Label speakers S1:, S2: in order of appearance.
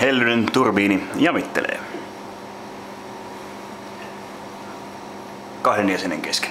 S1: Hellynen turbiini jamittelee. Kahden jäsenen kesken.